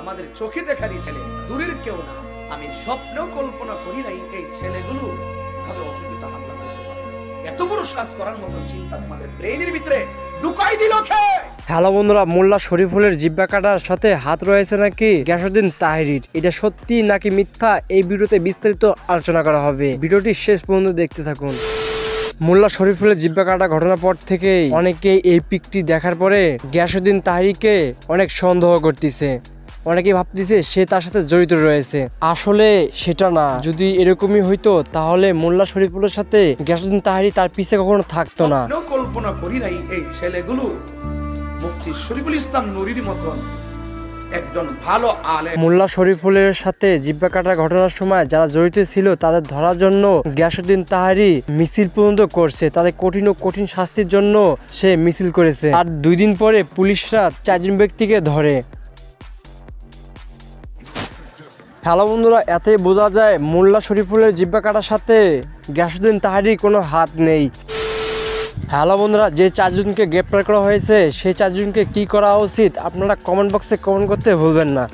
আমাদের চোখে দেখারই ছেলে, দূরের কেউ না। আমি স্বপ্ন কল্পনা করি নাই এই ছেলেগুলো। খে হ্যালো বন্ধুরা, মোল্লা শরীফুলের জিব্বা কাটার সাথে হাত রয়েছে নাকি গ্যাসুদ্দিন তাহিরির? এটা সত্যি নাকি মিথ্যা? এই ভিডিওতে বিস্তারিত আলোচনা করা হবে। ভিডিওটি শেষ পর্যন্ত দেখতে থাকুন। মোল্লা শরীফুলের জিব্বা কাটা ঘটনার পর থেকেই অনেকে এই পিকটি দেখার পরে গ্যাসুদ্দিন তাহিরিকে অনেক সন্দেহ করতেছে। অনেকে ভাবতেছে সে তার সাথে জড়িত রয়েছে। আসলে সেটা না। যদি এরকমই হইতো তাহলে মোল্লা শরীফুলের সাথে গ্যাসুদ্দিন তাহারি তার পিছে কখনো থাকতো না। কল্পনা করি নাই এই ছেলেগুলো। মুফতি শরীফুল ইসলাম নুরির মতন একজন ভালো আলে মোল্লা শরীফুলের সাথে জিব্বা কাটার ঘটনার সময় যারা জড়িত ছিল তাদের ধরার জন্য গিয়াসুদ্দিন তাহারি মিছিল পর্যন্ত করছে। তাদের কঠিন ও কঠিন শাস্তির জন্য সে মিছিল করেছে। আর দুই দিন পরে পুলিশরা চারজন ব্যক্তিকে ধরে। হ্যালো বন্ধুরা, এতেই বোঝা যায় মোল্লা শরীফুলের জিব্বা কাটার সাথে গ্যাসুদ্দিন তাহারি কোনো হাত নেই। হ্যালো বন্ধুরা, যে চারজনকে গ্রেপ্তার করা হয়েছে, সেই চারজনকে কি করা উচিত আপনারা কমেন্ট বক্সে কমেন্ট করতে ভুলবেন না।